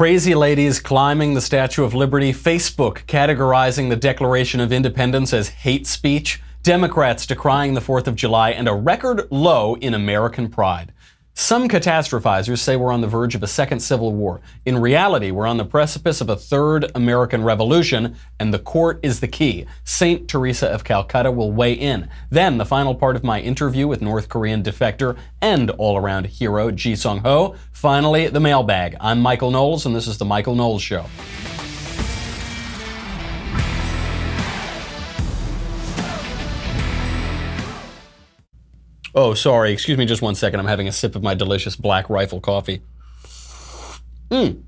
Crazy ladies climbing the Statue of Liberty, Facebook categorizing the Declaration of Independence as hate speech, Democrats decrying the 4th of July, and a record low in American pride. Some catastrophizers say we're on the verge of a second civil war. In reality, we're on the precipice of a third American revolution, and the court is the key. St. Teresa of Calcutta will weigh in. Then, the final part of my interview with North Korean defector and all around hero Ji Seong-Ho. Finally, the mailbag. I'm Michael Knowles, and this is The Michael Knowles Show. Oh, sorry. Excuse me just one second. I'm having a sip of my delicious Black Rifle coffee. Mmm.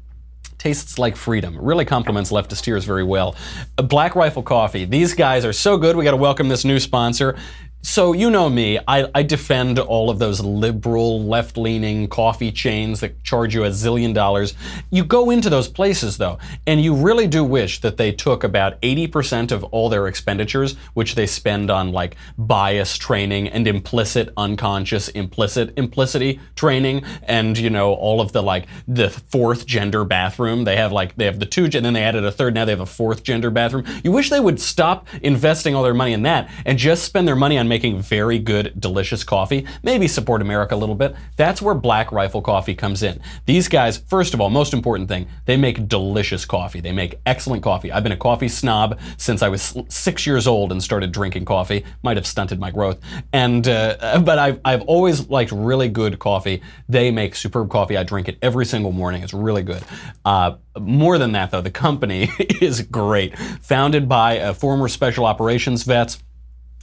Tastes like freedom. Really complements leftist ears very well. Uh, black Rifle Coffee. These guys are so good. We got to welcome this new sponsor. So, you know me, I, I, defend all of those liberal, left leaning coffee chains that charge you a zillion dollars. You go into those places, though, and you really do wish that they took about 80% of all their expenditures, which they spend on like bias training and implicit, unconscious, implicit, implicity training, and, you know, all of the like the fourth gender bathroom. They have like, they have the two, and then they added a third, now they have a fourth gender bathroom. You wish they would stop investing all their money in that and just spend their money on making very good, delicious coffee, maybe support America a little bit. That's where Black Rifle Coffee comes in. These guys, first of all, most important thing, they make delicious coffee. They make excellent coffee. I've been a coffee snob since I was six years old and started drinking coffee. Might have stunted my growth, and uh, but I've I've always liked really good coffee. They make superb coffee. I drink it every single morning. It's really good. Uh, more than that, though, the company is great. Founded by uh, former special operations vets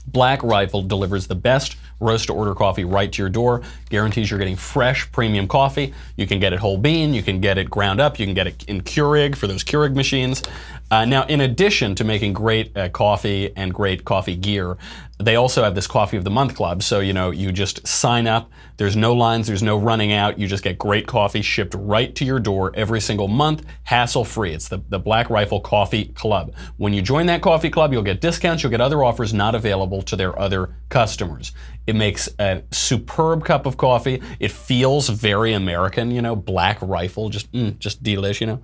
Black Rifle delivers the best roast to order coffee right to your door. Guarantees you're getting fresh premium coffee. You can get it whole bean, you can get it ground up, you can get it in Keurig for those Keurig machines. Uh, now, in addition to making great uh, coffee and great coffee gear, they also have this Coffee of the Month Club. So, you know, you just sign up. There's no lines, there's no running out. You just get great coffee shipped right to your door every single month, hassle free. It's the, the Black Rifle Coffee Club. When you join that coffee club, you'll get discounts, you'll get other offers not available to their other customers. It makes a superb cup of coffee. It feels very American, you know, Black Rifle, just, mm, just delish, you know.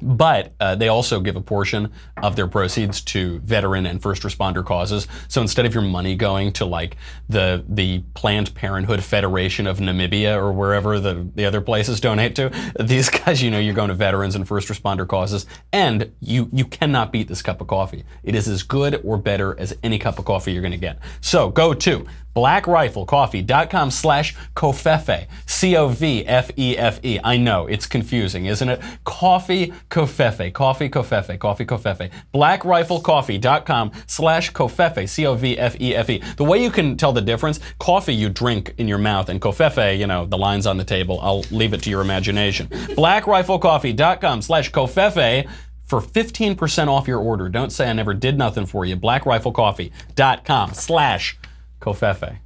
But uh, they also give a portion of their proceeds to veteran and first responder causes. So instead of your money going to like the the Planned Parenthood Federation of Namibia or wherever the, the other places donate to, these guys, you know, you're going to veterans and first responder causes. And you you cannot beat this cup of coffee. It is as good or better as any cup of coffee you're going to get. So go to blackriflecoffee.com slash covfefe. C-O-V-F-E-F-E. I know, it's confusing, isn't it? Coffee covfefe. Coffee covfefe. Coffee covfefe. blackriflecoffee.com slash covfefe. C-O-V-F-E-F-E. The way you can tell the difference, coffee you drink in your mouth, and covfefe, you know, the lines on the table, I'll leave it to your imagination. blackriflecoffee.com slash covfefe for 15% off your order. Don't say I never did nothing for you. blackriflecoffee.com slash Covfefe.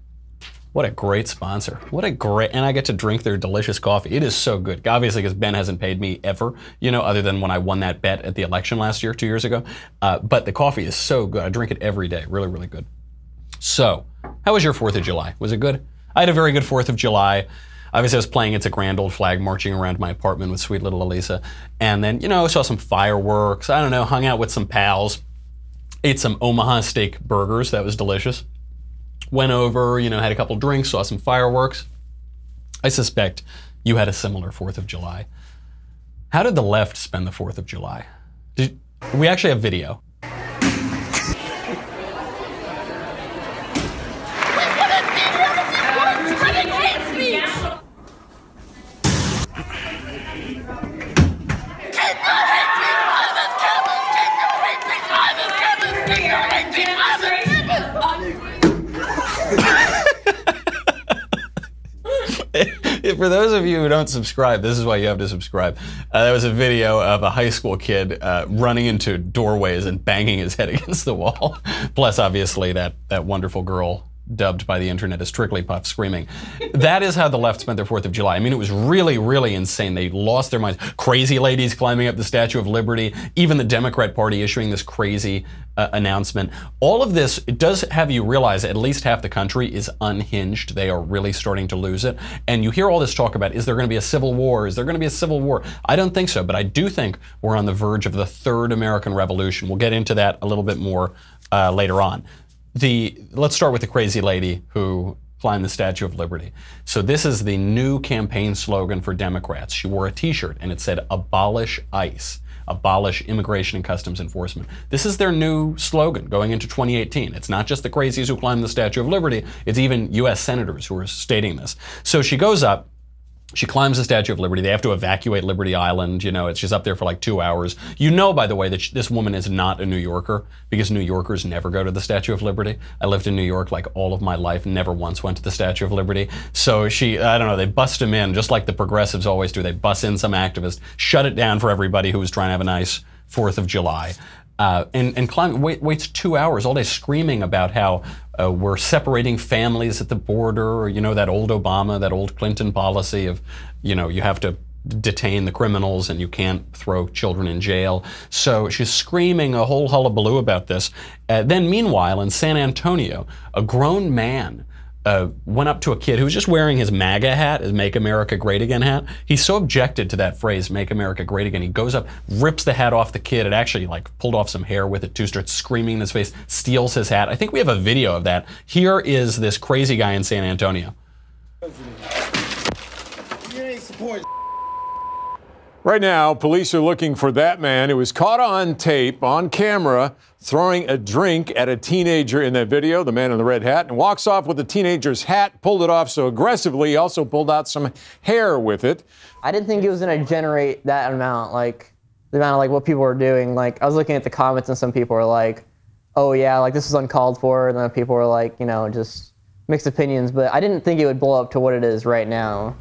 What a great sponsor. What a great, and I get to drink their delicious coffee. It is so good. Obviously, because Ben hasn't paid me ever, you know, other than when I won that bet at the election last year, two years ago. Uh, but the coffee is so good. I drink it every day. Really, really good. So, how was your 4th of July? Was it good? I had a very good 4th of July. Obviously, I was playing It's a Grand Old Flag marching around my apartment with sweet little Elisa. And then, you know, saw some fireworks. I don't know, hung out with some pals. Ate some Omaha steak burgers. That was delicious went over, you know, had a couple drinks, saw some fireworks. I suspect you had a similar 4th of July. How did the left spend the 4th of July? Did, we actually have video. For those of you who don't subscribe, this is why you have to subscribe. Uh, there was a video of a high school kid uh, running into doorways and banging his head against the wall. Plus, obviously, that, that wonderful girl dubbed by the internet as Triggly Puff screaming. that is how the left spent their 4th of July. I mean, it was really, really insane. They lost their minds. Crazy ladies climbing up the Statue of Liberty, even the Democrat Party issuing this crazy uh, announcement. All of this does have you realize at least half the country is unhinged. They are really starting to lose it. And you hear all this talk about is there going to be a civil war? Is there going to be a civil war? I don't think so, but I do think we're on the verge of the third American Revolution. We'll get into that a little bit more uh, later on. The let's start with the crazy lady who climbed the Statue of Liberty. So this is the new campaign slogan for Democrats. She wore a T-shirt and it said "Abolish ICE." abolish immigration and customs enforcement. This is their new slogan going into 2018. It's not just the crazies who climb the Statue of Liberty, it's even US senators who are stating this. So she goes up she climbs the Statue of Liberty. They have to evacuate Liberty Island. You know, it's just up there for like two hours. You know, by the way, that she, this woman is not a New Yorker because New Yorkers never go to the Statue of Liberty. I lived in New York like all of my life, never once went to the Statue of Liberty. So she, I don't know, they bust him in just like the progressives always do. They bust in some activist, shut it down for everybody who was trying to have a nice Fourth of July. Uh, and and climb, wait, waits two hours all day screaming about how uh, we're separating families at the border, or you know that old Obama, that old Clinton policy of, you know, you have to detain the criminals and you can't throw children in jail. So she's screaming a whole hullabaloo about this. Uh, then, meanwhile, in San Antonio, a grown man uh, went up to a kid who was just wearing his MAGA hat, his Make America Great Again hat. He so objected to that phrase, Make America Great Again. He goes up, rips the hat off the kid. It actually like pulled off some hair with it too, starts screaming in his face, steals his hat. I think we have a video of that. Here is this crazy guy in San Antonio. Right now, police are looking for that man who was caught on tape, on camera, throwing a drink at a teenager in that video, the man in the red hat, and walks off with the teenager's hat, pulled it off so aggressively, he also pulled out some hair with it. I didn't think it was going to generate that amount, like the amount of like what people were doing. Like I was looking at the comments and some people were like, "Oh yeah, like this is uncalled for," and then people were like, you know, just mixed opinions. But I didn't think it would blow up to what it is right now.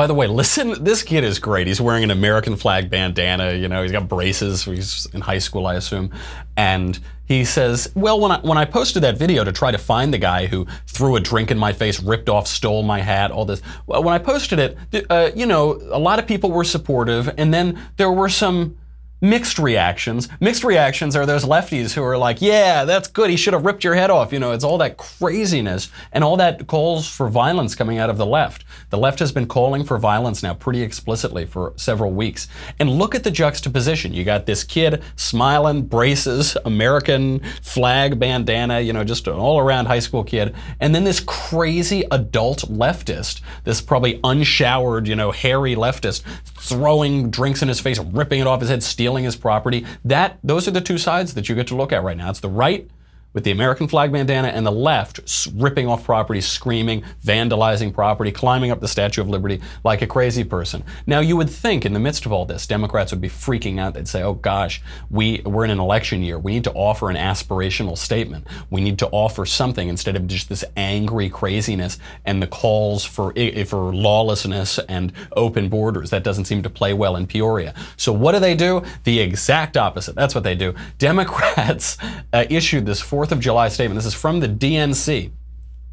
By the way, listen, this kid is great. He's wearing an American flag bandana, you know, he's got braces. He's in high school, I assume. And he says, Well, when I, when I posted that video to try to find the guy who threw a drink in my face, ripped off, stole my hat, all this, when I posted it, uh, you know, a lot of people were supportive. And then there were some mixed reactions. Mixed reactions are those lefties who are like, yeah, that's good. He should have ripped your head off. You know, it's all that craziness and all that calls for violence coming out of the left. The left has been calling for violence now pretty explicitly for several weeks. And look at the juxtaposition. You got this kid smiling, braces, American flag bandana, you know, just an all around high school kid. And then this crazy adult leftist, this probably unshowered, you know, hairy leftist throwing drinks in his face, ripping it off his head, stealing his property. That those are the two sides that you get to look at right now. It's the right with the American flag bandana and the left ripping off property, screaming, vandalizing property, climbing up the Statue of Liberty like a crazy person. Now, you would think in the midst of all this, Democrats would be freaking out. They'd say, oh gosh, we, we're in an election year. We need to offer an aspirational statement. We need to offer something instead of just this angry craziness and the calls for, for lawlessness and open borders. That doesn't seem to play well in Peoria. So what do they do? The exact opposite. That's what they do. Democrats uh, issued this 4th of July statement. This is from the DNC.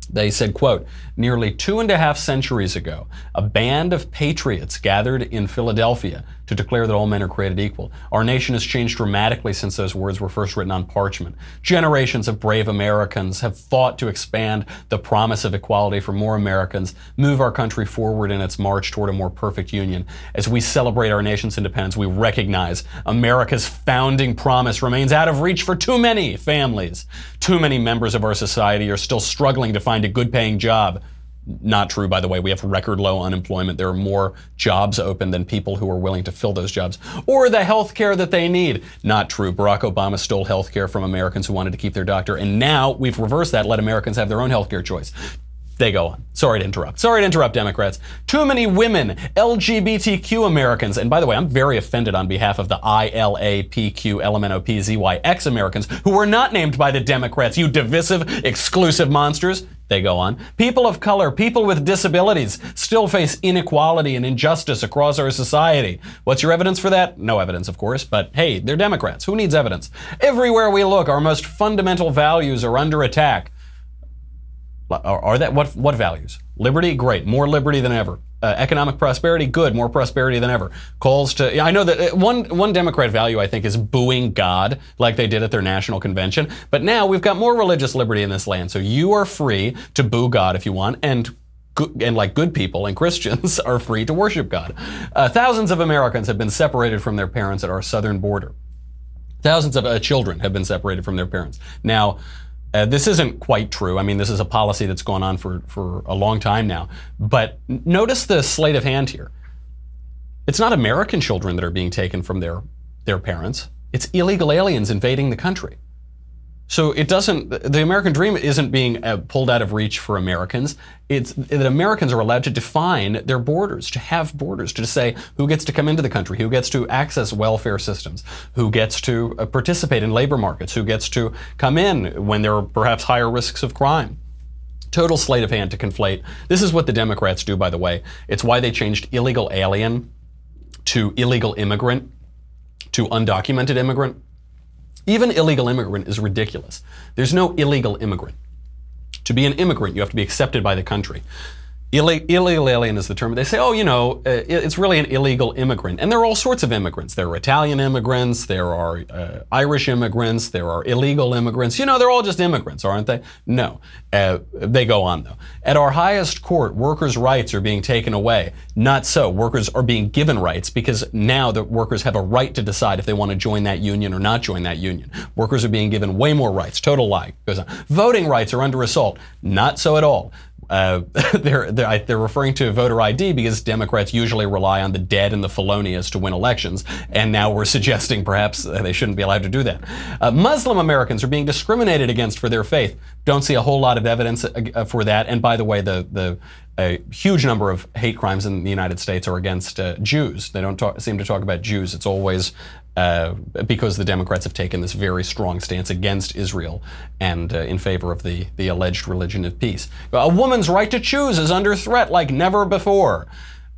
They said, quote, nearly two and a half centuries ago, a band of patriots gathered in Philadelphia to declare that all men are created equal. Our nation has changed dramatically since those words were first written on parchment. Generations of brave Americans have fought to expand the promise of equality for more Americans, move our country forward in its march toward a more perfect union. As we celebrate our nation's independence, we recognize America's founding promise remains out of reach for too many families. Too many members of our society are still struggling to find a good paying job not true, by the way. We have record low unemployment. There are more jobs open than people who are willing to fill those jobs. Or the health care that they need. Not true. Barack Obama stole health care from Americans who wanted to keep their doctor. And now we've reversed that, let Americans have their own health care choice. They go on. Sorry to interrupt. Sorry to interrupt, Democrats. Too many women, LGBTQ Americans, and by the way, I'm very offended on behalf of the ILAPQLMNOPZYX Americans who were not named by the Democrats, you divisive, exclusive monsters. They go on. People of color, people with disabilities still face inequality and injustice across our society. What's your evidence for that? No evidence, of course, but hey, they're Democrats. Who needs evidence? Everywhere we look, our most fundamental values are under attack. Are, are that what what values? Liberty, great, more liberty than ever. Uh, economic prosperity, good, more prosperity than ever. Calls to yeah, I know that uh, one one Democrat value I think is booing God, like they did at their national convention. But now we've got more religious liberty in this land, so you are free to boo God if you want, and and like good people and Christians are free to worship God. Uh, thousands of Americans have been separated from their parents at our southern border. Thousands of uh, children have been separated from their parents. Now. Uh, this isn't quite true. I mean, this is a policy that's gone on for, for a long time now. But notice the sleight of hand here. It's not American children that are being taken from their, their parents, it's illegal aliens invading the country. So it doesn't, the American dream isn't being uh, pulled out of reach for Americans. It's that Americans are allowed to define their borders, to have borders, to say who gets to come into the country, who gets to access welfare systems, who gets to uh, participate in labor markets, who gets to come in when there are perhaps higher risks of crime. Total sleight of hand to conflate. This is what the Democrats do, by the way. It's why they changed illegal alien to illegal immigrant to undocumented immigrant even illegal immigrant is ridiculous. There's no illegal immigrant. To be an immigrant, you have to be accepted by the country. Illegal alien is the term. They say, oh, you know, uh, it's really an illegal immigrant. And there are all sorts of immigrants. There are Italian immigrants, there are uh, Irish immigrants, there are illegal immigrants. You know, they're all just immigrants, aren't they? No. Uh, they go on, though. At our highest court, workers' rights are being taken away. Not so. Workers are being given rights because now the workers have a right to decide if they want to join that union or not join that union. Workers are being given way more rights. Total lie. Goes on. Voting rights are under assault. Not so at all. Uh, they're, they're, they're, referring to voter ID because Democrats usually rely on the dead and the felonious to win elections, and now we're suggesting perhaps they shouldn't be allowed to do that. Uh, Muslim Americans are being discriminated against for their faith. Don't see a whole lot of evidence uh, for that. And by the way, the the a huge number of hate crimes in the United States are against uh, Jews. They don't talk, seem to talk about Jews. It's always uh, because the Democrats have taken this very strong stance against Israel and uh, in favor of the, the alleged religion of peace. A woman's right to choose is under threat like never before.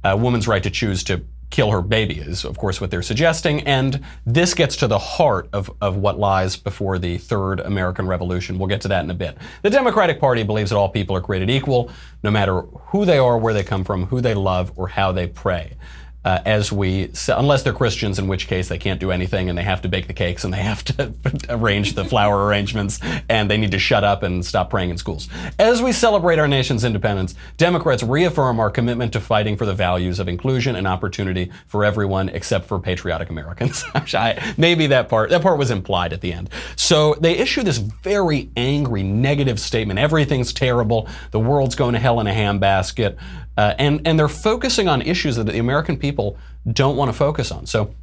A woman's right to choose to kill her baby is, of course, what they're suggesting. And this gets to the heart of, of what lies before the third American Revolution. We'll get to that in a bit. The Democratic Party believes that all people are created equal, no matter who they are, where they come from, who they love, or how they pray uh, as we, unless they're Christians, in which case they can't do anything and they have to bake the cakes and they have to arrange the flower arrangements and they need to shut up and stop praying in schools. As we celebrate our nation's independence, Democrats reaffirm our commitment to fighting for the values of inclusion and opportunity for everyone except for patriotic Americans. Maybe that part, that part was implied at the end. So they issue this very angry, negative statement. Everything's terrible. The world's going to hell in a handbasket. Uh, and, and they're focusing on issues that the American people don't want to focus on. So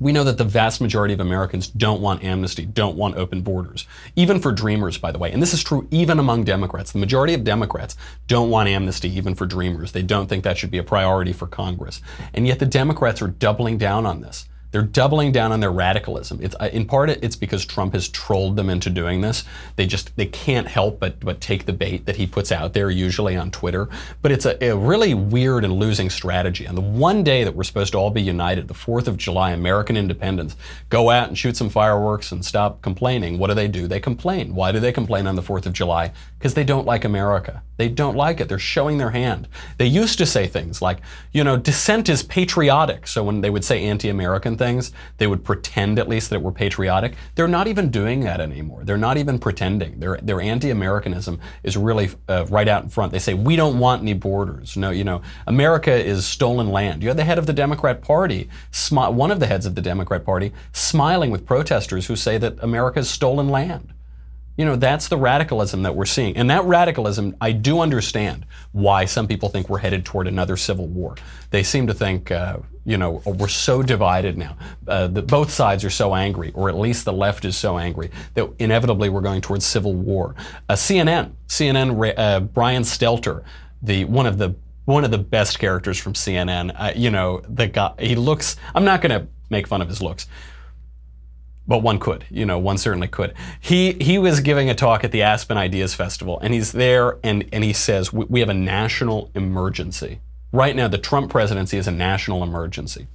we know that the vast majority of Americans don't want amnesty, don't want open borders. Even for dreamers, by the way. And this is true even among Democrats. The majority of Democrats don't want amnesty, even for dreamers. They don't think that should be a priority for Congress. And yet the Democrats are doubling down on this. They're doubling down on their radicalism. It's, uh, in part, it's because Trump has trolled them into doing this. They just they can't help but but take the bait that he puts out there, usually on Twitter. But it's a, a really weird and losing strategy. On the one day that we're supposed to all be united, the Fourth of July, American independence, go out and shoot some fireworks and stop complaining. What do they do? They complain. Why do they complain on the Fourth of July? Because they don't like America. They don't like it. They're showing their hand. They used to say things like, you know, dissent is patriotic. So when they would say anti-American things, they would pretend at least that it were patriotic. They're not even doing that anymore. They're not even pretending. Their their anti-Americanism is really uh, right out in front. They say we don't want any borders. No, you know, America is stolen land. You had the head of the Democrat Party, one of the heads of the Democrat Party, smiling with protesters who say that America is stolen land. You know, that's the radicalism that we're seeing. And that radicalism, I do understand why some people think we're headed toward another civil war. They seem to think, uh, you know, oh, we're so divided now. Uh, that both sides are so angry, or at least the left is so angry, that inevitably we're going towards civil war. Uh, CNN, CNN, uh, Brian Stelter, the one of the one of the best characters from CNN. Uh, you know, the guy, he looks, I'm not going to make fun of his looks but one could, you know, one certainly could. He he was giving a talk at the Aspen Ideas Festival, and he's there, and and he says we, have a national emergency right now. The Trump presidency is a national emergency.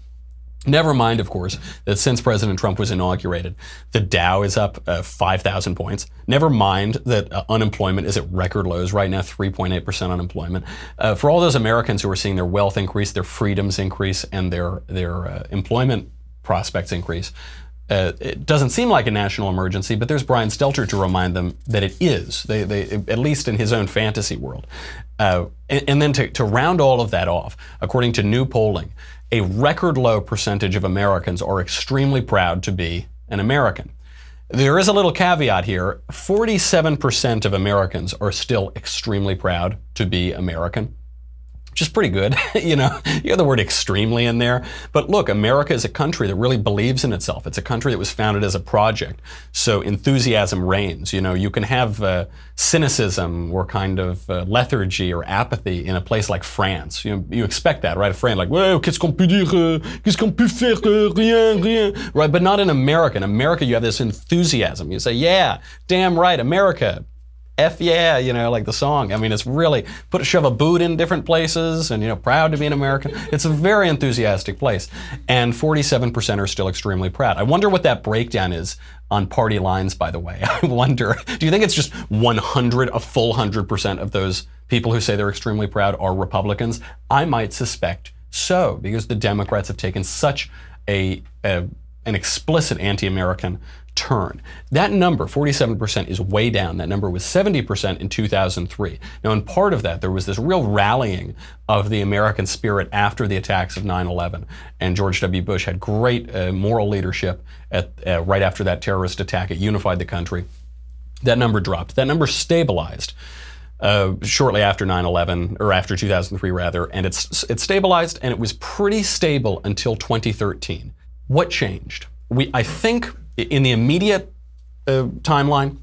Never mind, of course, that since President Trump was inaugurated, the Dow is up uh, 5,000 points. Never mind that uh, unemployment is at record lows right now, 3.8% unemployment. Uh, for all those Americans who are seeing their wealth increase, their freedoms increase, and their, their uh, employment prospects increase, uh, it doesn't seem like a national emergency, but there's Brian Stelter to remind them that it is, they, they, at least in his own fantasy world. Uh, and, and, then to, to round all of that off, according to new polling, a record low percentage of Americans are extremely proud to be an American. There is a little caveat here 47% of Americans are still extremely proud to be American which is pretty good. you know, you have the word extremely in there. But look, America is a country that really believes in itself. It's a country that was founded as a project. So enthusiasm reigns. You know, you can have uh, cynicism or kind of uh, lethargy or apathy in a place like France. You know, you expect that, right? A friend like, well, qu'est-ce qu'on peut dire? Qu'est-ce qu'on peut faire? Rien, rien. Right? But not in America. In America, you have this enthusiasm. You say, yeah, damn right, America F yeah, you know, like the song. I mean, it's really put a shove a boot in different places and, you know, proud to be an American. It's a very enthusiastic place. And 47% are still extremely proud. I wonder what that breakdown is on party lines, by the way. I wonder, do you think it's just 100, a full 100% of those people who say they're extremely proud are Republicans? I might suspect so, because the Democrats have taken such a, a an explicit anti-American turn. That number, 47%, is way down. That number was 70% in 2003. Now, in part of that, there was this real rallying of the American spirit after the attacks of 9 11. And George W. Bush had great uh, moral leadership at, uh, right after that terrorist attack. It unified the country. That number dropped. That number stabilized. Uh, shortly after 9/11, or after 2003 rather, and it's it stabilized, and it was pretty stable until 2013. What changed? We, I think, in the immediate uh, timeline,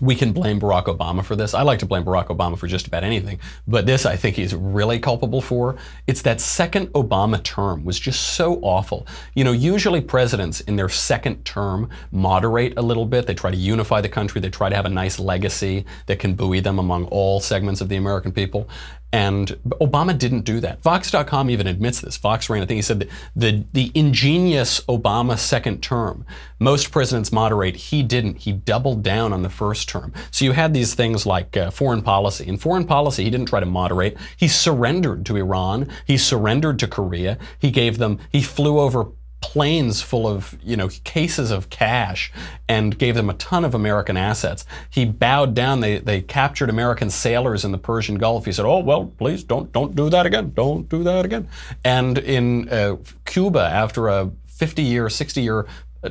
we can blame Barack Obama for this. I like to blame Barack Obama for just about anything, but this I think he's really culpable for. It's that second Obama term was just so awful. You know, usually presidents in their second term moderate a little bit. They try to unify the country. They try to have a nice legacy that can buoy them among all segments of the American people. And Obama didn't do that. Vox.com even admits this. Fox ran, I think he said the, the ingenious Obama second term. Most presidents moderate. He didn't. He doubled down on the first term. So you had these things like uh, foreign policy. In foreign policy, he didn't try to moderate. He surrendered to Iran. He surrendered to Korea. He gave them, he flew over planes full of you know cases of cash and gave them a ton of American assets. He bowed down. They they captured American sailors in the Persian Gulf. He said, "Oh well, please don't don't do that again. Don't do that again." And in uh, Cuba, after a 50 year, 60 year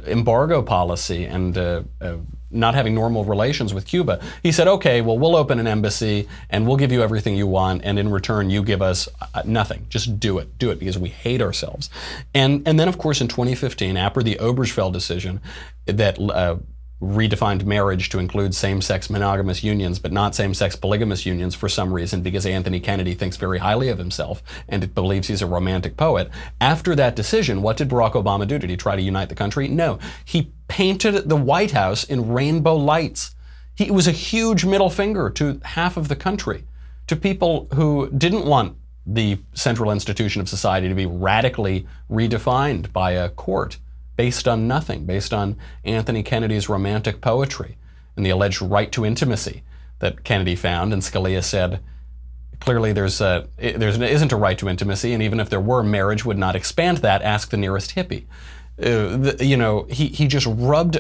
embargo policy and uh, uh, not having normal relations with Cuba. He said, okay, well, we'll open an embassy and we'll give you everything you want, and in return, you give us uh, nothing. Just do it. Do it because we hate ourselves. And, and then, of course, in 2015, after the Obergefell decision that uh, redefined marriage to include same-sex monogamous unions, but not same-sex polygamous unions for some reason, because Anthony Kennedy thinks very highly of himself and believes he's a romantic poet. After that decision, what did Barack Obama do? Did he try to unite the country? No. He painted the White House in rainbow lights. He, it was a huge middle finger to half of the country, to people who didn't want the central institution of society to be radically redefined by a court based on nothing, based on Anthony Kennedy's romantic poetry and the alleged right to intimacy that Kennedy found. And Scalia said, clearly there's a, there isn't a right to intimacy, and even if there were, marriage would not expand that. Ask the nearest hippie. Uh, the, you know, he, he just rubbed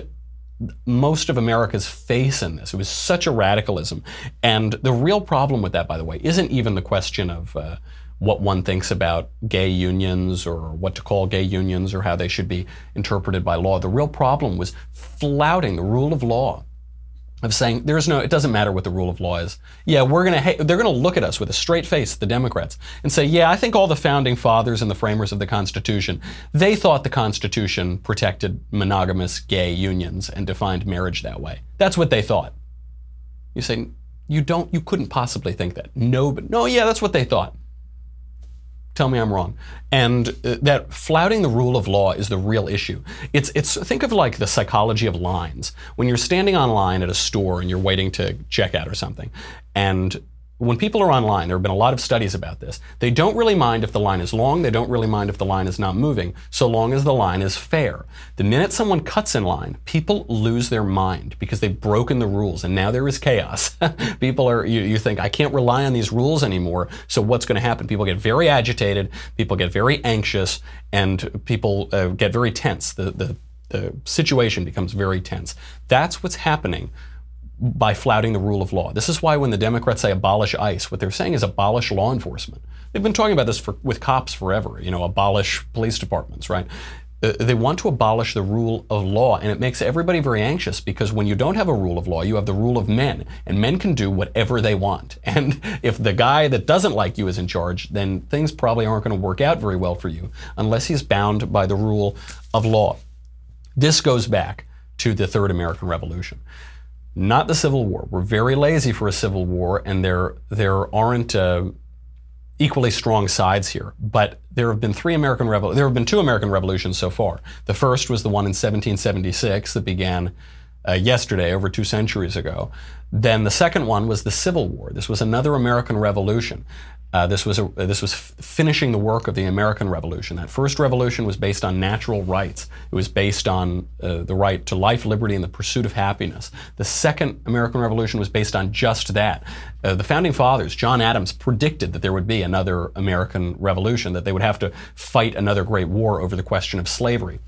most of America's face in this. It was such a radicalism. And the real problem with that, by the way, isn't even the question of uh, what one thinks about gay unions or what to call gay unions or how they should be interpreted by law. The real problem was flouting the rule of law of saying there's no it doesn't matter what the rule of law is. Yeah we're going to they're going to look at us with a straight face the democrats and say yeah i think all the founding fathers and the framers of the constitution they thought the constitution protected monogamous gay unions and defined marriage that way. That's what they thought. You say you don't you couldn't possibly think that. No but no yeah that's what they thought Tell me I'm wrong. And uh, that flouting the rule of law is the real issue. It's, it's, think of like the psychology of lines. When you're standing on line at a store and you're waiting to check out or something, and when people are online, there have been a lot of studies about this. They don't really mind if the line is long, they don't really mind if the line is not moving, so long as the line is fair. The minute someone cuts in line, people lose their mind because they've broken the rules and now there is chaos. people are, you, you think, I can't rely on these rules anymore, so what's going to happen? People get very agitated, people get very anxious, and people uh, get very tense. The, the, the situation becomes very tense. That's what's happening by flouting the rule of law. This is why when the Democrats say abolish ICE, what they're saying is abolish law enforcement. They've been talking about this for, with cops forever, you know, abolish police departments, right? Uh, they want to abolish the rule of law, and it makes everybody very anxious because when you don't have a rule of law, you have the rule of men, and men can do whatever they want. And if the guy that doesn't like you is in charge, then things probably aren't going to work out very well for you unless he's bound by the rule of law. This goes back to the Third American Revolution not the Civil War. We're very lazy for a Civil War, and there there aren't uh, equally strong sides here. But there have been three American Revol- there have been two American revolutions so far. The first was the one in 1776 that began uh, yesterday, over two centuries ago. Then the second one was the Civil War. This was another American Revolution. Uh, this was a, this was finishing the work of the American Revolution. That first revolution was based on natural rights. It was based on uh, the right to life, liberty, and the pursuit of happiness. The second American Revolution was based on just that. Uh, the founding fathers, John Adams, predicted that there would be another American Revolution, that they would have to fight another great war over the question of slavery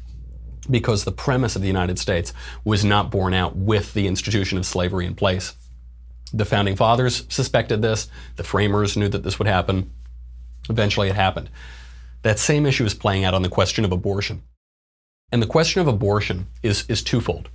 because the premise of the United States was not borne out with the institution of slavery in place. The founding fathers suspected this. The framers knew that this would happen. Eventually, it happened. That same issue is playing out on the question of abortion. And the question of abortion is, is twofold.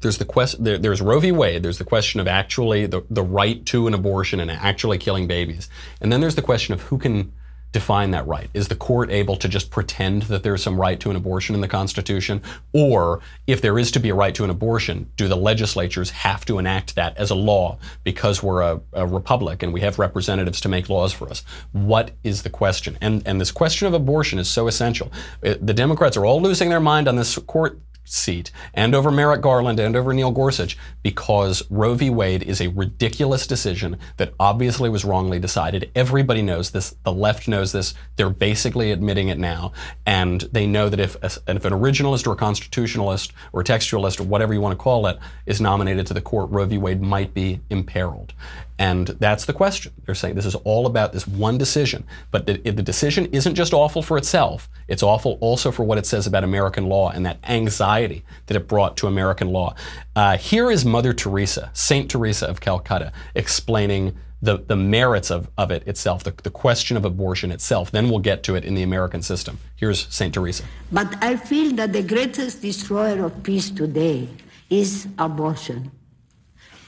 There's the quest, there, there's Roe v. Wade. There's the question of actually the, the right to an abortion and actually killing babies. And then there's the question of who can define that right? Is the court able to just pretend that there's some right to an abortion in the Constitution? Or if there is to be a right to an abortion, do the legislatures have to enact that as a law because we're a, a republic and we have representatives to make laws for us? What is the question? And, and this question of abortion is so essential. Uh, the Democrats are all losing their mind on this court seat and over Merrick Garland and over Neil Gorsuch because Roe v. Wade is a ridiculous decision that obviously was wrongly decided. Everybody knows this. The left knows this. They're basically admitting it now. And they know that if, if an originalist or a constitutionalist or a textualist or whatever you want to call it is nominated to the court, Roe v. Wade might be imperiled. And that's the question. They're saying this is all about this one decision. But the, the, decision isn't just awful for itself, it's awful also for what it says about American law and that anxiety that it brought to American law. Uh, here is Mother Teresa, Saint Teresa of Calcutta, explaining the, the merits of, of it itself, the, the question of abortion itself. Then we'll get to it in the American system. Here's Saint Teresa. But I feel that the greatest destroyer of peace today is abortion.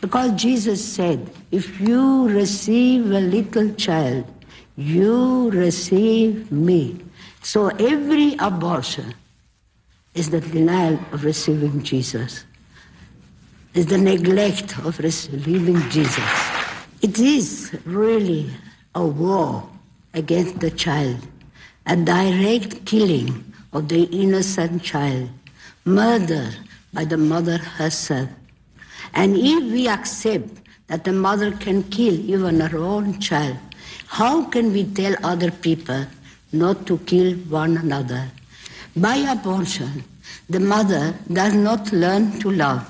Because Jesus said, if you receive a little child, you receive me. So every abortion is the denial of receiving Jesus, is the neglect of receiving Jesus. It is really a war against the child, a direct killing of the innocent child, murder by the mother herself. And if we accept that the mother can kill even her own child, how can we tell other people not to kill one another? By abortion, the mother does not learn to love,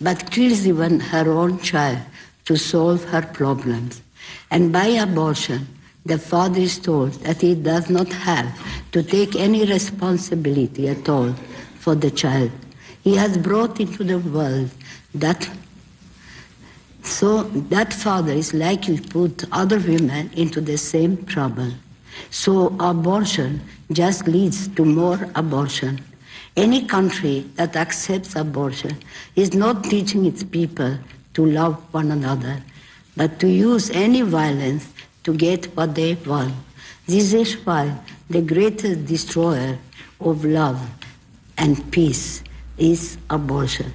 but kills even her own child to solve her problems. And by abortion, the father is told that he does not have to take any responsibility at all for the child. He has brought into the world that so that father is likely to put other women into the same trouble. So abortion just leads to more abortion. Any country that accepts abortion is not teaching its people to love one another, but to use any violence to get what they want. This is why the greatest destroyer of love and peace is abortion.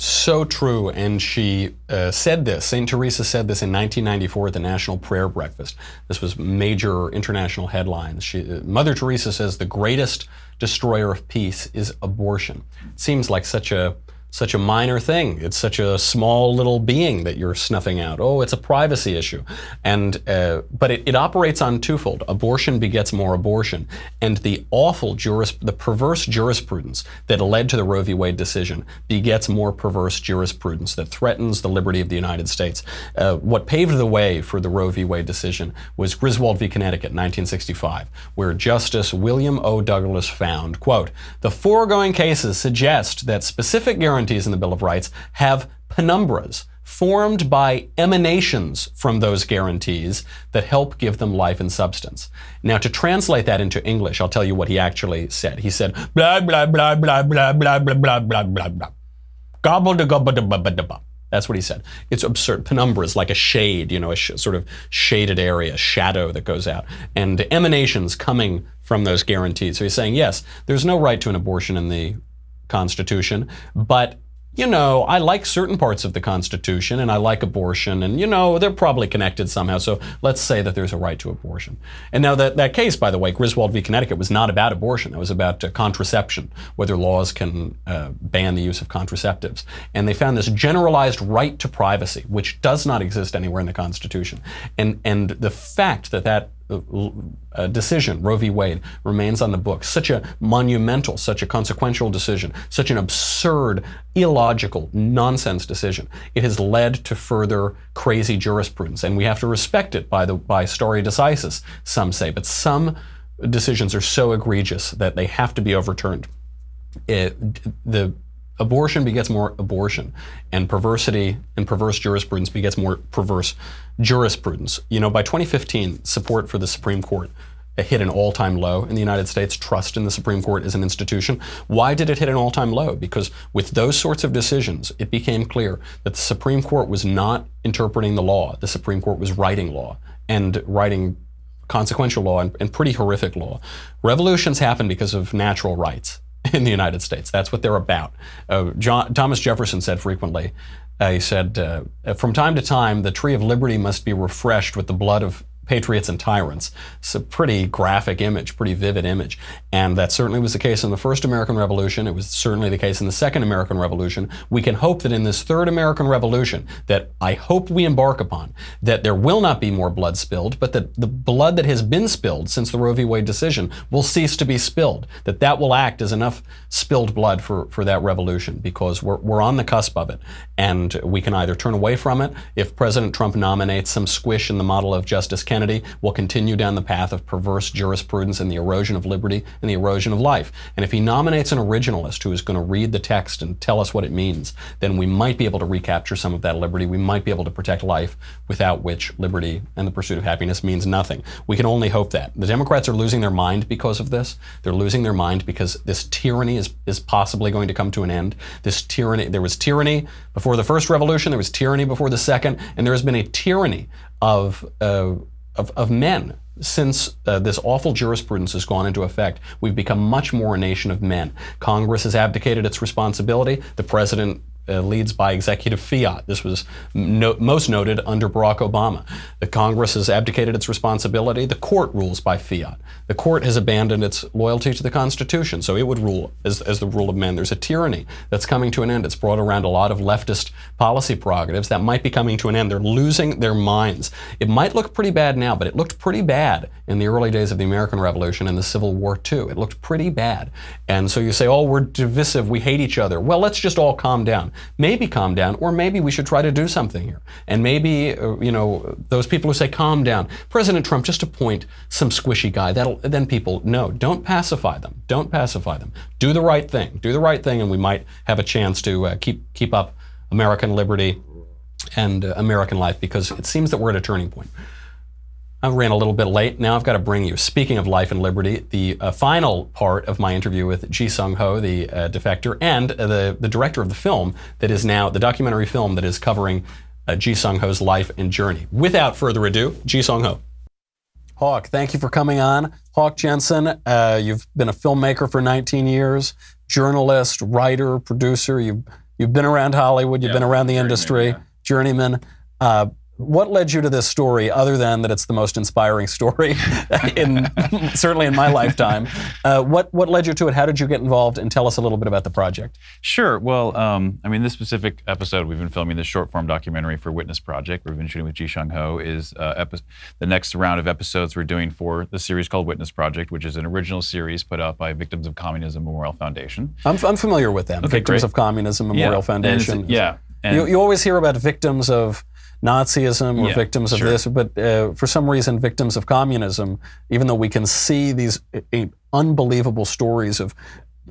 So true. And she uh, said this, St. Teresa said this in 1994 at the National Prayer Breakfast. This was major international headlines. She, uh, Mother Teresa says the greatest destroyer of peace is abortion. It seems like such a such a minor thing. It's such a small little being that you're snuffing out. Oh, it's a privacy issue. And, uh, but it, it operates on twofold. Abortion begets more abortion. And the awful juris, the perverse jurisprudence that led to the Roe v. Wade decision begets more perverse jurisprudence that threatens the liberty of the United States. Uh, what paved the way for the Roe v. Wade decision was Griswold v. Connecticut 1965, where Justice William O. Douglas found, quote, the foregoing cases suggest that specific guarantees in the Bill of Rights have penumbras formed by emanations from those guarantees that help give them life and substance. Now, to translate that into English, I'll tell you what he actually said. He said, blah, blah, blah, blah, blah, blah, blah, blah, blah, blah, blah. Gobble da gobble da blah, blah, blah. That's what he said. It's absurd. Penumbra is like a shade, you know, a sh- sort of shaded area, shadow that goes out, and emanations coming from those guarantees. So he's saying, yes, there's no right to an abortion in the Constitution, but you know, I like certain parts of the Constitution and I like abortion, and you know, they're probably connected somehow. So let's say that there's a right to abortion. And now, that, that case, by the way, Griswold v. Connecticut, was not about abortion. It was about uh, contraception, whether laws can uh, ban the use of contraceptives. And they found this generalized right to privacy, which does not exist anywhere in the Constitution. And, and the fact that that uh, decision, Roe v. Wade, remains on the books. Such a monumental, such a consequential decision, such an absurd, illogical, nonsense decision. It has led to further crazy jurisprudence, and we have to respect it by the by stare decisis, some say. But some decisions are so egregious that they have to be overturned. It, the abortion begets more abortion, and perversity and perverse jurisprudence begets more perverse jurisprudence. You know, by 2015, support for the Supreme Court hit an all-time low in the United States. Trust in the Supreme Court as an institution. Why did it hit an all-time low? Because with those sorts of decisions, it became clear that the Supreme Court was not interpreting the law. The Supreme Court was writing law and writing consequential law and, and pretty horrific law. Revolutions happen because of natural rights in the United States. That's what they're about. Uh, John, Thomas Jefferson said frequently, uh, he said, uh, from time to time, the tree of liberty must be refreshed with the blood of patriots and tyrants. It's a pretty graphic image, pretty vivid image. And that certainly was the case in the first American Revolution. It was certainly the case in the second American Revolution. We can hope that in this third American Revolution, that I hope we embark upon, that there will not be more blood spilled, but that the blood that has been spilled since the Roe v. Wade decision will cease to be spilled. That that will act as enough spilled blood for, for that revolution because we're, we're on the cusp of it. And we can either turn away from it if President Trump nominates some squish in the model of Justice Kennedy Will continue down the path of perverse jurisprudence and the erosion of liberty and the erosion of life. And if he nominates an originalist who is going to read the text and tell us what it means, then we might be able to recapture some of that liberty. We might be able to protect life without which liberty and the pursuit of happiness means nothing. We can only hope that. The Democrats are losing their mind because of this. They're losing their mind because this tyranny is, is possibly going to come to an end. This tyranny, there was tyranny before the first revolution, there was tyranny before the second, and there has been a tyranny of uh, of, of men since uh, this awful jurisprudence has gone into effect, we've become much more a nation of men. Congress has abdicated its responsibility. The president uh, leads by executive fiat. This was no, most noted under Barack Obama. The Congress has abdicated its responsibility. The court rules by fiat. The court has abandoned its loyalty to the Constitution, so it would rule as, as the rule of men. There's a tyranny that's coming to an end. It's brought around a lot of leftist policy prerogatives that might be coming to an end. They're losing their minds. It might look pretty bad now, but it looked pretty bad in the early days of the American Revolution and the Civil War, too. It looked pretty bad. And so you say, oh, we're divisive, we hate each other. Well, let's just all calm down maybe calm down, or maybe we should try to do something here. And maybe, uh, you know, those people who say calm down, President Trump, just appoint some squishy guy. That'll then people no, don't pacify them. Don't pacify them. Do the right thing. Do the right thing, and we might have a chance to uh, keep keep up American liberty and uh, American life because it seems that we're at a turning point. I ran a little bit late. Now I've got to bring you, speaking of life and liberty, the uh, final part of my interview with Ji Seong-Ho, the uh, defector, and uh, the, the director of the film that is now, the documentary film that is covering uh, Ji Seong-Ho's life and journey. Without further ado, Ji Seong-Ho. Hawk, thank you for coming on. Hawk Jensen, uh, you've been a filmmaker for 19 years, journalist, writer, producer. You've, you've been around Hollywood, you've Yeah, been around the journeyman, industry, yeah. journeyman. What led you to this story, other than that it's the most inspiring story in certainly in my lifetime? Uh, what what led you to it? How did you get involved? And tell us a little bit about the project. Sure. Well, um, I mean, this specific episode we've been filming this short form documentary for Witness Project. We've been shooting with Ji Seong-Ho. Is uh, epi- the next round of episodes we're doing for the series called Witness Project, which is an original series put out by Victims of Communism Memorial Foundation. I'm, I'm familiar with them. Okay, Victims great. of Communism Memorial Yeah, Foundation. yeah. And You, you always hear about victims of Nazism or Yeah, victims of sure. this, but uh, for some reason, victims of communism, even though we can see these uh, uh, unbelievable stories of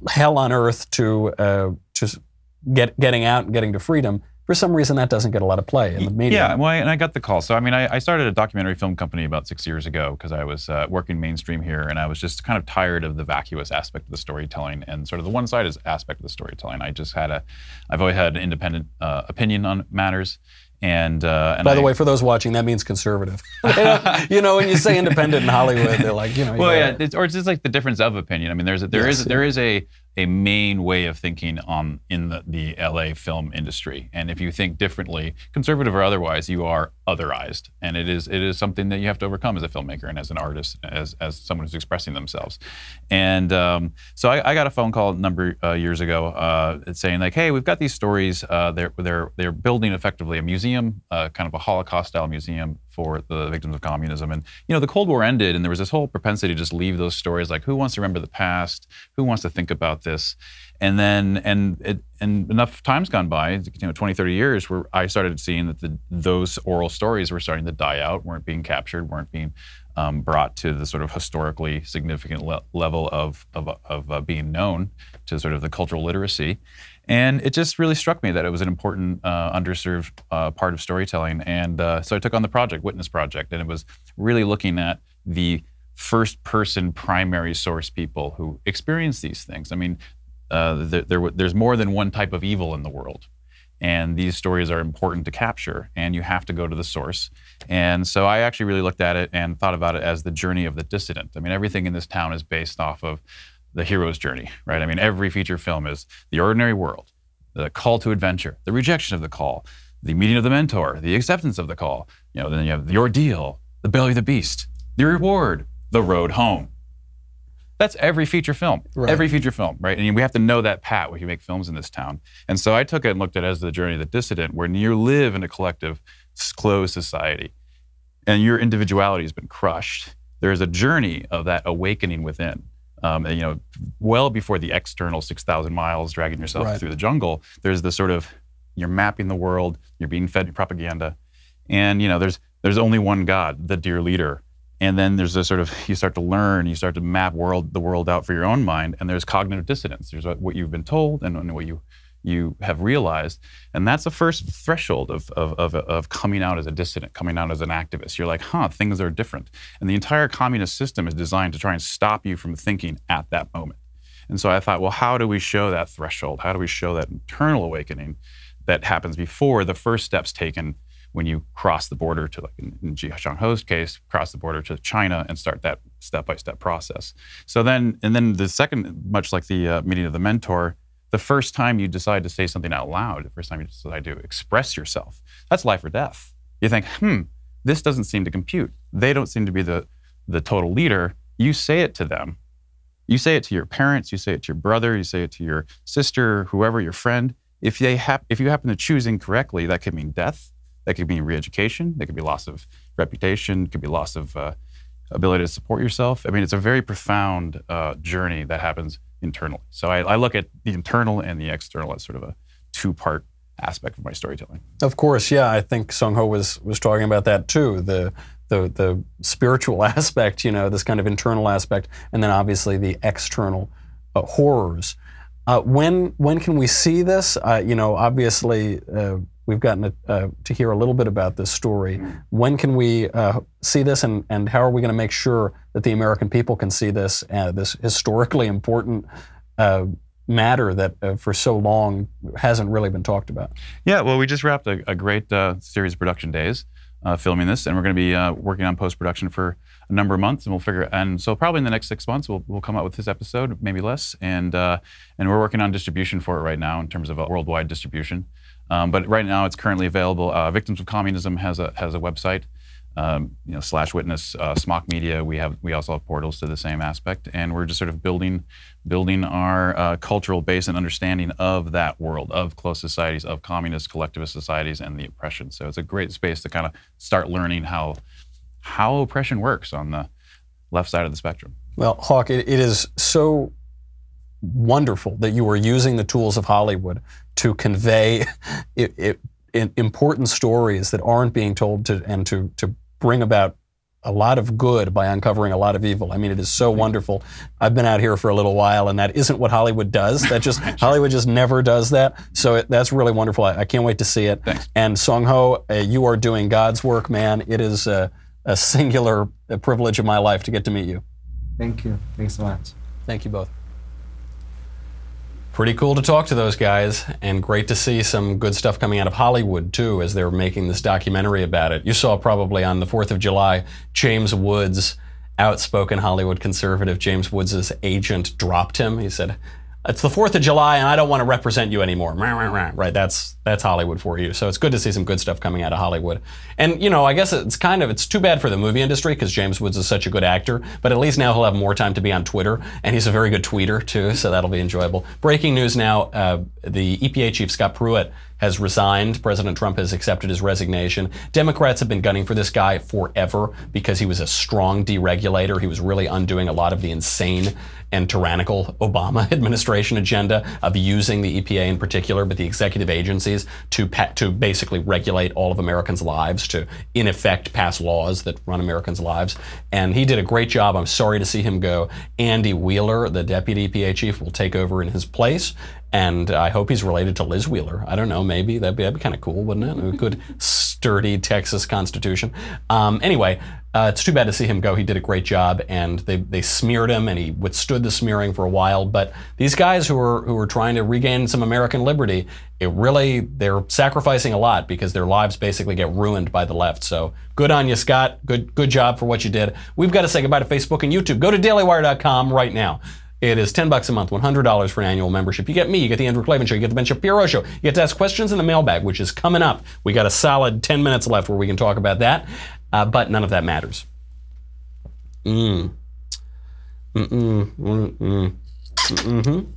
hell on earth to uh, to get getting out and getting to freedom, for some reason that doesn't get a lot of play in the media. Yeah, well, I- and I got the call. So, I mean, I, I started a documentary film company about six years ago because I was uh, working mainstream here, and I was just kind of tired of the vacuous aspect of the storytelling and sort of the one-sided aspect of the storytelling. I just had a, I've always had an independent uh, opinion on matters, and uh, and By the I- way, for those watching, that means conservative. you know, when you say independent in Hollywood, they're like, you know, well, yeah, it's, or it's just like the difference of opinion. I mean, there's a, there Yes, is there is a a main way of thinking on in the, the LA film industry, and if you think differently, conservative or otherwise, you are otherized, and it is it is something that you have to overcome as a filmmaker and as an artist, as as someone who's expressing themselves. And um, so I, I got a phone call a number uh, years ago uh, saying like, hey, we've got these stories. Uh, they're they're they're building effectively a museum, uh, kind of a Holocaust style museum for the victims of communism. And you know, the Cold War ended, and there was this whole propensity to just leave those stories like, who wants to remember the past? Who wants to think about this? And then, and it, and enough time's gone by, you know, 20, 30 years, where I started seeing that the, those oral stories were starting to die out, weren't being captured, weren't being um, brought to the sort of historically significant le- level of of, of uh, being known to sort of the cultural literacy. And it just really struck me that it was an important, uh, underserved uh, part of storytelling. And uh, so I took on the project, Witness Project, and it was really looking at the first person primary source people who experience these things. I mean, uh, there, there, there's more than one type of evil in the world. And these stories are important to capture, and you have to go to the source. And so I actually really looked at it and thought about it as the journey of the dissident. I mean, everything in this town is based off of the hero's journey, right? I mean, every feature film is the ordinary world, the call to adventure, the rejection of the call, the meeting of the mentor, the acceptance of the call. You know, then you have the ordeal, the belly of the beast, the reward, the road home. That's every feature film. Right. Every feature film, right? And we have to know that pat when you make films in this town. And so I took it and looked at it as the journey of the dissident, where you live in a collective, closed society, and your individuality has been crushed. There is a journey of that awakening within. Um, and, you know, well before the external 6,000 miles dragging yourself Right. through the jungle, there's the sort of you're mapping the world, you're being fed propaganda, and you know, there's there's only one God, the dear leader. And then there's a sort of you start to learn, you start to map world the world out for your own mind, and there's cognitive dissonance. There's what, what you've been told and, and what you you have realized, and that's the first threshold of, of, of, of coming out as a dissident, coming out as an activist. You're like, huh, things are different, and the entire communist system is designed to try and stop you from thinking at that moment. And so I thought, well, how do we show that threshold? How do we show that internal awakening that happens before the first steps taken when you cross the border to, like in, in Ji Ho's case, cross the border to China and start that step-by-step process. So then, and then the second, much like the uh, meeting of the mentor, the first time you decide to say something out loud, the first time you decide to express yourself, that's life or death. You think, hmm, this doesn't seem to compute. They don't seem to be the, the total leader. You say it to them. You say it to your parents, you say it to your brother, you say it to your sister, whoever, your friend. If, they hap- if you happen to choose incorrectly, that could mean death. That could mean re-education. That could be loss of reputation. Could be loss of uh, ability to support yourself. I mean, it's a very profound uh, journey that happens internally. So I, I look at the internal and the external as sort of a two-part aspect of my storytelling. Of course, yeah. I think Seong-Ho was was talking about that too. The the the spiritual aspect, you know, this kind of internal aspect, and then obviously the external uh, horrors. Uh, when when can we see this? Uh, you know, obviously uh, we've gotten uh, to hear a little bit about this story. When can we uh, see this, and and how are we going to make sure that the American people can see this uh, this historically important uh, matter that uh, for so long hasn't really been talked about? Yeah, well, we just wrapped a, a great uh, series of production days filming this, and we're going to be working on post production for a number of months, and we'll figure. And so probably in the next six months, we'll, we'll come out with this episode, maybe less, and uh, and we're working on distribution for it right now in terms of a worldwide distribution. Um, but right now, it's currently available. Uh, Victims of Communism has a has a website. Um, you know, slash witness uh, Smock Media. We have we also have portals to the same aspect, and we're just sort of building building our uh, cultural base and understanding of that world, of closed societies, of communist collectivist societies, and the oppression. So it's a great space to kind of start learning how how oppression works on the left side of the spectrum. Well, Hawk, it, it is so wonderful that you are using the tools of Hollywood to convey it, it, important stories that aren't being told to, and to, to bring about a lot of good by uncovering a lot of evil. I mean, it is so wonderful. I've been out here for a little while, and that isn't what Hollywood does. That just Hollywood just never does that. So it, that's really wonderful. I, I, can't wait to see it. Thanks. And Seong-Ho, uh, you are doing God's work, man. It is a, a singular privilege of my life to get to meet you. Thank you. Thanks so much. Thank you both. Pretty cool to talk to those guys, and great to see some good stuff coming out of Hollywood too, as they're making this documentary about it. You saw probably on the 4th of July, James Woods, outspoken Hollywood conservative, James Woods' agent dropped him. He said, it's the Fourth of July, and I don't want to represent you anymore. Right? That's that's Hollywood for you. So it's good to see some good stuff coming out of Hollywood. And you know, I guess it's kind of it's too bad for the movie industry because James Woods is such a good actor. But at least now he'll have more time to be on Twitter, and he's a very good tweeter too. So that'll be enjoyable. Breaking news now: uh, the EPA chief Scott Pruitt has resigned. President Trump has accepted his resignation. Democrats have been gunning for this guy forever because he was a strong deregulator. He was really undoing a lot of the insane and tyrannical Obama administration agenda of using the EPA in particular, but the executive agencies to pa- to basically regulate all of Americans' lives, to in effect pass laws that run Americans' lives. And he did a great job. I'm sorry to see him go. Andy Wheeler, the deputy EPA chief, will take over in his place. And I hope he's related to Liz Wheeler. I don't know, maybe. That'd be, that'd be kind of cool, wouldn't it? A good, sturdy Texas Constitution. Um, anyway, uh, it's too bad to see him go. He did a great job, and they, they smeared him, and he withstood the smearing for a while. But these guys who are who are trying to regain some American liberty, it really they're sacrificing a lot because their lives basically get ruined by the left. So good on you, Scott. Good good job for what you did. We've got to say goodbye to Facebook and YouTube. Go to DailyWire.com right now. It is 10 bucks a month, $100 for an annual membership. You get me, you get the Andrew Klavan Show, you get the Ben Shapiro Show. You get to ask questions in the mailbag, which is coming up. We got a solid 10 minutes left where we can talk about that, uh, but none of that matters. Mm. Mm-mm. Mm-mm. Mm-hmm.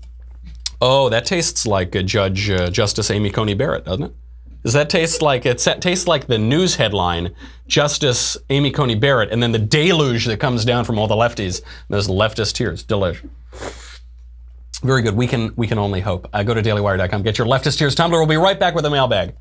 Oh, that tastes like a Judge uh, Justice Amy Coney Barrett, doesn't it? Does that taste like it tastes like the news headline, Justice Amy Coney Barrett, and then the deluge that comes down from all the lefties, those leftist tears. Delish. Very good. We can we can only hope. Uh, go to dailywire.com. Get your leftist tears tumbler. We'll be right back with a mailbag.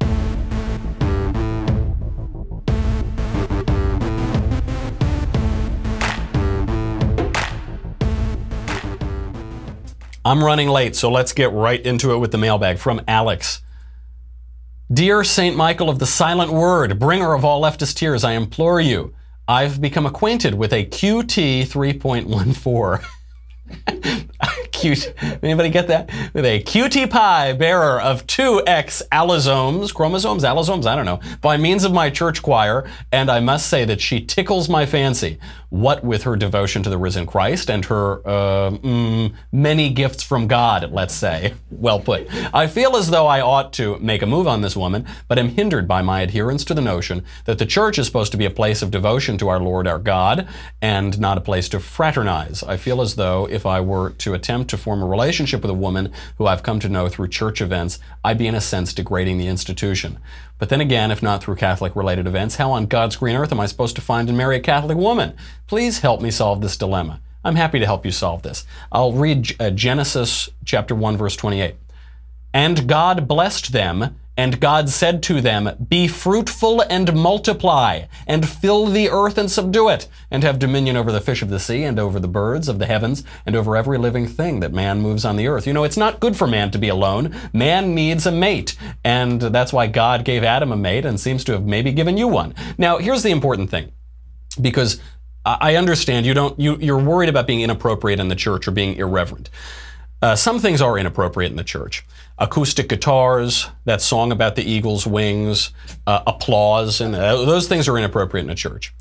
I'm running late, so let's get right into it with the mailbag from Alex. Dear St. Michael of the Silent Word, bringer of all leftist tears, I implore you, I've become acquainted with a QT 3.14. Cute. Anybody get that? With a cutie pie bearer of 2X allosomes, chromosomes, allosomes, I don't know, by means of my church choir, and I must say that she tickles my fancy. What with her devotion to the risen Christ and her uh, mm, many gifts from God, let's say. Well put. I feel as though I ought to make a move on this woman, but am hindered by my adherence to the notion that the church is supposed to be a place of devotion to our Lord our God and not a place to fraternize. I feel as though if I were to attempt to form a relationship with a woman who I've come to know through church events, I'd be in a sense degrading the institution. But then again, if not through Catholic related events, how on God's green earth am I supposed to find and marry a Catholic woman? Please help me solve this dilemma. I'm happy to help you solve this. I'll read uh, Genesis chapter 1 verse 28. And God blessed them and God said to them, Be fruitful and multiply, and fill the earth and subdue it, and have dominion over the fish of the sea, and over the birds of the heavens, and over every living thing that man moves on the earth. You know, it's not good for man to be alone. Man needs a mate. And that's why God gave Adam a mate and seems to have maybe given you one. Now, here's the important thing. Because I understand you don't, you, you're worried about being inappropriate in the church or being irreverent. Uh, some things are inappropriate in the church. Acoustic guitars, that song about the eagle's wings, uh, applause, and uh, those things are inappropriate in a church.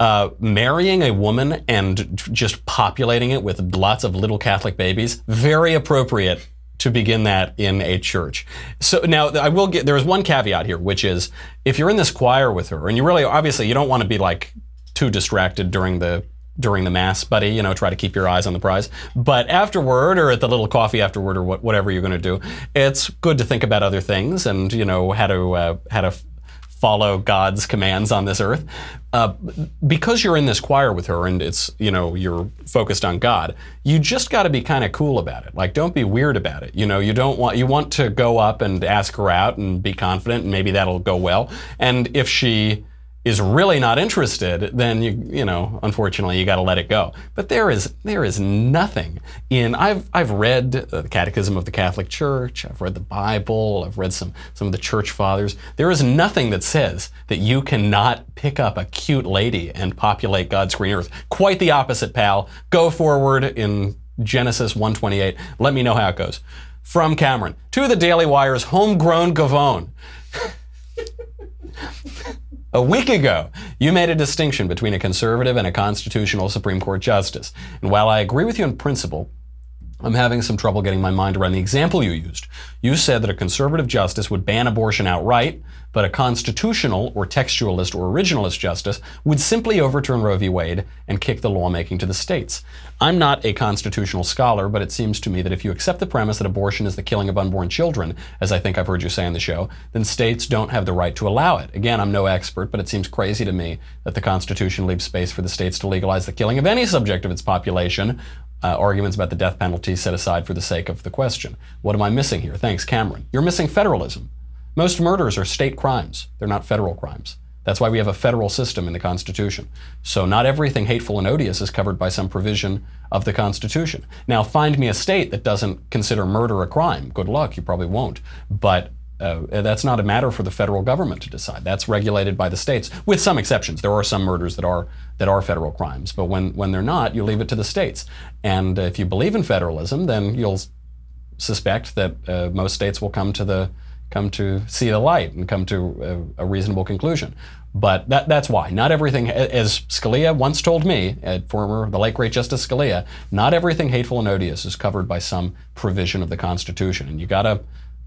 Uh, marrying a woman and just populating it with lots of little Catholic babies, very appropriate to begin that in a church. So now I will get there is one caveat here, which is if you're in this choir with her, and you really obviously you don't want to be like too distracted during the during the mass, buddy. You know, try to keep your eyes on the prize. But afterward, or at the little coffee afterward, or what, whatever you're going to do, it's good to think about other things and you know how to uh, how to follow God's commands on this earth. Uh, because you're in this choir with her and it's, you know, you're focused on God, you just got to be kind of cool about it. Like, don't be weird about it. You know, you don't want, you want to go up and ask her out and be confident and maybe that'll go well. And if she, is really not interested, then you you know, unfortunately, you got to let it go. But there is there is nothing in I've I've read uh, the Catechism of the Catholic Church, I've read the Bible, I've read some some of the church fathers. There is nothing that says that you cannot pick up a cute lady and populate God's green earth. Quite the opposite, pal. Go forward in Genesis 128. Let me know how it goes. From Cameron to the Daily Wire's homegrown Gavone. A week ago, you made a distinction between a conservative and a constitutional Supreme Court justice. And while I agree with you in principle, I'm having some trouble getting my mind around the example you used. You said that a conservative justice would ban abortion outright, but a constitutional or textualist or originalist justice would simply overturn Roe v. Wade and kick the lawmaking to the states. I'm not a constitutional scholar, but it seems to me that if you accept the premise that abortion is the killing of unborn children, as I think I've heard you say on the show, then states don't have the right to allow it. Again, I'm no expert, but it seems crazy to me that the Constitution leaves space for the states to legalize the killing of any subject of its population. Uh, arguments about the death penalty set aside for the sake of the question. What am I missing here? Thanks, Cameron. You're missing federalism. Most murders are state crimes, they're not federal crimes. That's why we have a federal system in the Constitution. So not everything hateful and odious is covered by some provision of the Constitution. Now, find me a state that doesn't consider murder a crime. Good luck, you probably won't. But uh, that's not a matter for the federal government to decide. That's regulated by the states, with some exceptions. There are some murders that are that are federal crimes, but when when they're not, you leave it to the states. And if you believe in federalism, then you'll suspect that uh, most states will come to the come to see the light and come to a, a reasonable conclusion. But that, that's why. Not everything, as Scalia once told me, at former, the late great Justice Scalia, not everything hateful and odious is covered by some provision of the Constitution. And you got to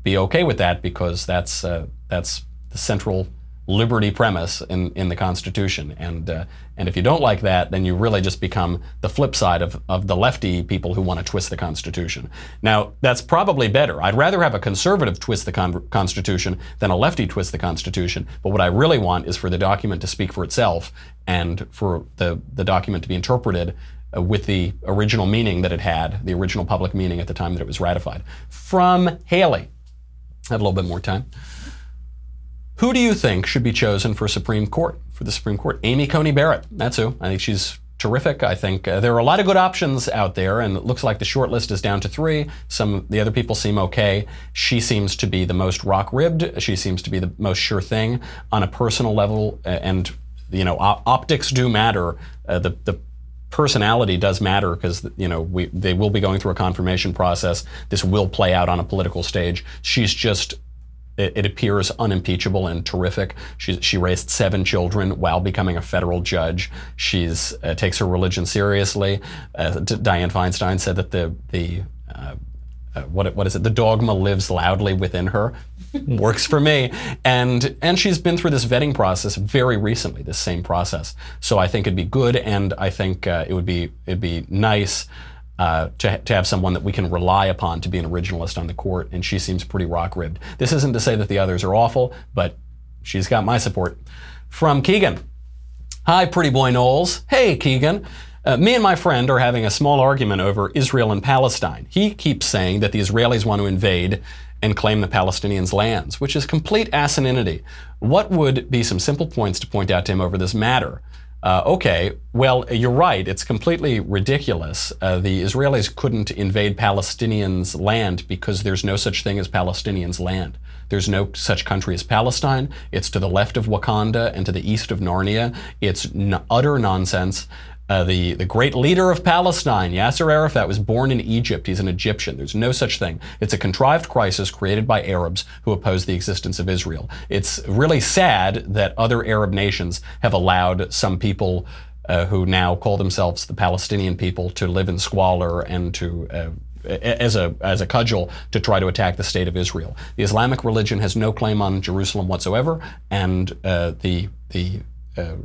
be okay with that because that's, uh, that's the central liberty premise in, in the Constitution. And, uh, and if you don't like that, then you really just become the flip side of, of the lefty people who want to twist the Constitution. Now, that's probably better. I'd rather have a conservative twist the con- Constitution than a lefty twist the Constitution. But what I really want is for the document to speak for itself and for the, the document to be interpreted uh, with the original meaning that it had, the original public meaning at the time that it was ratified. From Haley. Have a little bit more time. Who do you think should be chosen for Supreme Court, for the Supreme Court? Amy Coney Barrett. That's who. I think she's terrific. I think uh, there are a lot of good options out there, and it looks like the short list is down to three. Some the other people seem okay. She seems to be the most rock ribbed. She seems to be the most sure thing on a personal level, uh, and you know, op- optics do matter. Uh, the the personality does matter because you know we they will be going through a confirmation process. This will play out on a political stage. She's just it, appears unimpeachable and terrific. She, she raised seven children while becoming a federal judge. She uh, takes her religion seriously. Uh, Dianne Feinstein said that the the uh, uh, what what is it? The dogma lives loudly within her. Works for me, and and she's been through this vetting process very recently. This same process, so I think it'd be good, and I think uh, it would be it'd be nice uh, to, to have someone that we can rely upon to be an originalist on the court, and she seems pretty rock ribbed. This isn't to say that the others are awful, but she's got my support. From Keegan. Hi, pretty boy Knowles. Hey, Keegan. Uh, me and my friend are having a small argument over Israel and Palestine. He keeps saying that the Israelis want to invade and claim the Palestinians' lands, which is complete asininity. What would be some simple points to point out to him over this matter? Uh, okay, well, you're right. It's completely ridiculous. Uh, the Israelis couldn't invade Palestinians' land because there's no such thing as Palestinians' land. There's no such country as Palestine. It's to the left of Wakanda and to the east of Narnia. It's utter nonsense. Uh, the, the great leader of Palestine, Yasser Arafat, was born in Egypt. He's an Egyptian. There's no such thing. It's a contrived crisis created by Arabs who oppose the existence of Israel. It's really sad that other Arab nations have allowed some people uh, who now call themselves the Palestinian people to live in squalor and to uh, as a as a cudgel to try to attack the state of Israel. The Islamic religion has no claim on Jerusalem whatsoever, and uh, the the uh,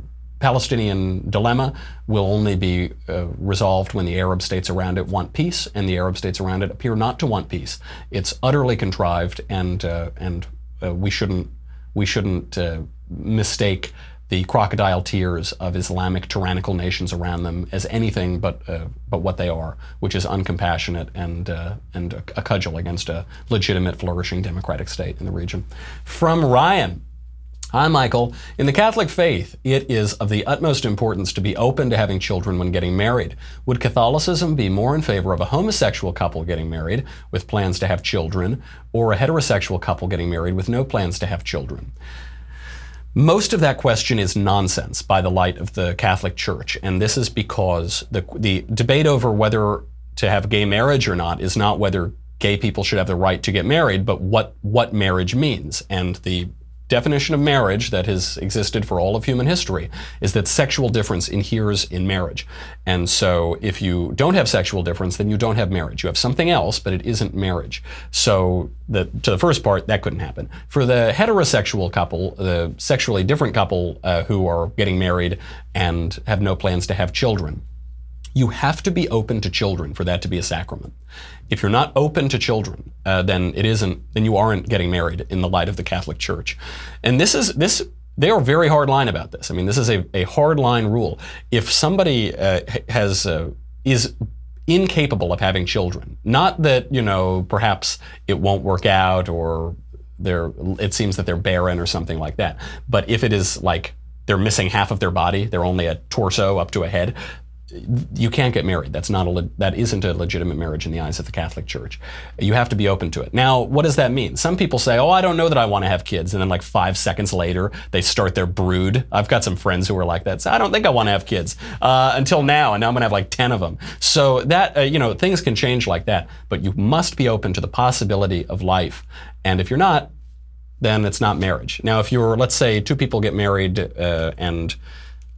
Palestinian dilemma will only be uh, resolved when the Arab states around it want peace, and the Arab states around it appear not to want peace. It's utterly contrived, and uh, and uh, we shouldn't we shouldn't uh, mistake the crocodile tears of Islamic tyrannical nations around them as anything but uh, but what they are, which is uncompassionate and uh, and a, a cudgel against a legitimate, flourishing democratic state in the region. From Ryan. Hi, Michael. In the Catholic faith, it is of the utmost importance to be open to having children when getting married. Would Catholicism be more in favor of a homosexual couple getting married with plans to have children, or a heterosexual couple getting married with no plans to have children? Most of that question is nonsense by the light of the Catholic Church, and this is because the, the debate over whether to have gay marriage or not is not whether gay people should have the right to get married, but what, what marriage means. And the definition of marriage that has existed for all of human history is that sexual difference inheres in marriage. And so if you don't have sexual difference, then you don't have marriage. You have something else, but it isn't marriage. So the, to the first part, that couldn't happen. For the heterosexual couple, the sexually different couple uh, who are getting married and have no plans to have children, you have to be open to children for that to be a sacrament. If you're not open to children, uh, then it isn't. Then you aren't getting married in the light of the Catholic Church. And this is this. They are very hard line about this. I mean, this is a, a hard line rule. If somebody uh, has uh, is incapable of having children, not that you know perhaps it won't work out or they're it seems that they're barren or something like that. But if it is like they're missing half of their body, they're only a torso up to a head, you can't get married. That's not a that isn't a legitimate marriage in the eyes of the Catholic Church. You have to be open to it. Now, what does that mean? Some people say, "Oh, I don't know that I want to have kids," and then like five seconds later, they start their brood. I've got some friends who are like that. So I don't think I want to have kids uh, until now, and now I'm gonna have like ten of them. So that uh, you know things can change like that, but you must be open to the possibility of life. And if you're not, then it's not marriage. Now, if you're, let's say, two people get married uh, and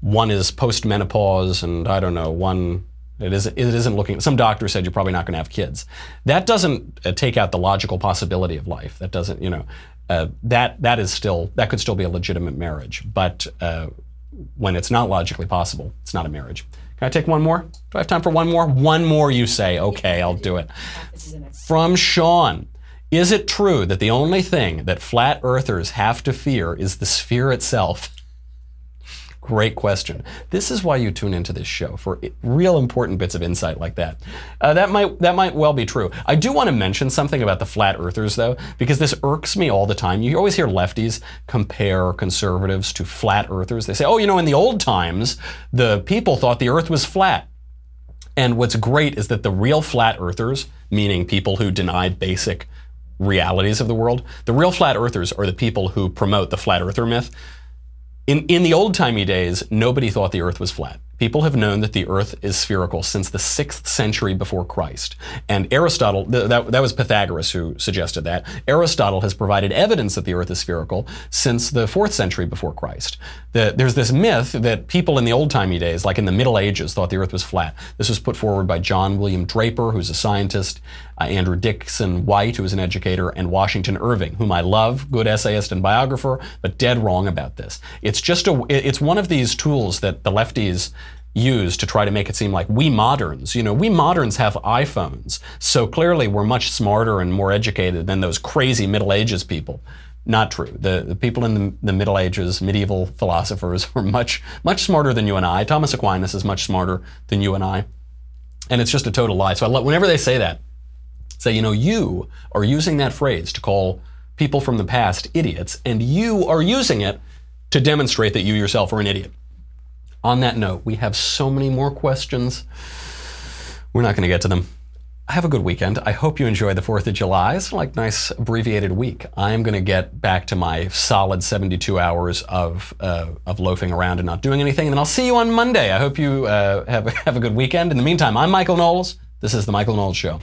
one is post-menopause and I don't know, one it isn't, it isn't looking, some doctor said you're probably not going to have kids. That doesn't uh, take out the logical possibility of life. That doesn't, you know, uh, that, that is still, that could still be a legitimate marriage. But uh, when it's not logically possible, it's not a marriage. Can I take one more? Do I have time for one more? One more, you say. Okay, I'll do it. From Sean. Is it true that the only thing that flat earthers have to fear is the sphere itself? Great question. This is why you tune into this show for real important bits of insight like that. Uh, that might that might well be true. I do want to mention something about the flat earthers though, because this irks me all the time. You always hear lefties compare conservatives to flat earthers. They say, "Oh, you know, in the old times, the people thought the earth was flat." And what's great is that the real flat earthers, meaning people who denied basic realities of the world, the real flat earthers are the people who promote the flat earther myth. In, in the old timey days, nobody thought the earth was flat. People have known that the earth is spherical since the 6th century before Christ. And Aristotle, th- that, that was Pythagoras who suggested that. Aristotle has provided evidence that the earth is spherical since the 4th century before Christ. The, there's this myth that people in the old timey days, like in the Middle Ages, thought the earth was flat. This was put forward by John William Draper, who's a scientist, uh, Andrew Dickson White, who is an educator, and Washington Irving, whom I love, good essayist and biographer, but dead wrong about this. It's just a, it's one of these tools that the lefties use to try to make it seem like we moderns, you know, we moderns have iPhones. So clearly we're much smarter and more educated than those crazy Middle Ages people. Not true. The, the people in the, the, Middle Ages, medieval philosophers, were much, much smarter than you and I. Thomas Aquinas is much smarter than you and I. And it's just a total lie. So I love, whenever they say that, say, you know, you are using that phrase to call people from the past idiots, and you are using it to demonstrate that you yourself are an idiot. On that note, we have so many more questions. We're not going to get to them. Have a good weekend. I hope you enjoy the 4th of July. It's like nice abbreviated week. I'm going to get back to my solid 72 hours of, uh, of loafing around and not doing anything. And then I'll see you on Monday. I hope you uh, have, have a good weekend. In the meantime, I'm Michael Knowles. This is The Michael Knowles Show.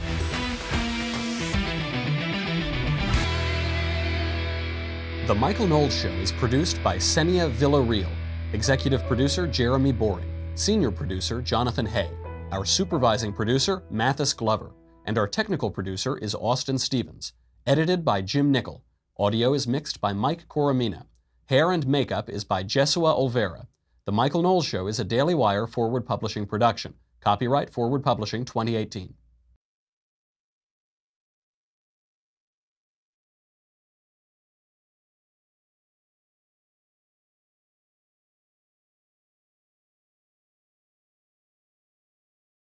The Michael Knowles Show is produced by Senia Villarreal. Executive producer Jeremy Boring. Senior producer Jonathan Hay. Our supervising producer Mathis Glover. And our technical producer is Austin Stevens. Edited by Jim Nickel. Audio is mixed by Mike Coromina. Hair and makeup is by Jesua Olvera. The Michael Knowles Show is a Daily Wire forward publishing production. Copyright Forward Publishing 2018.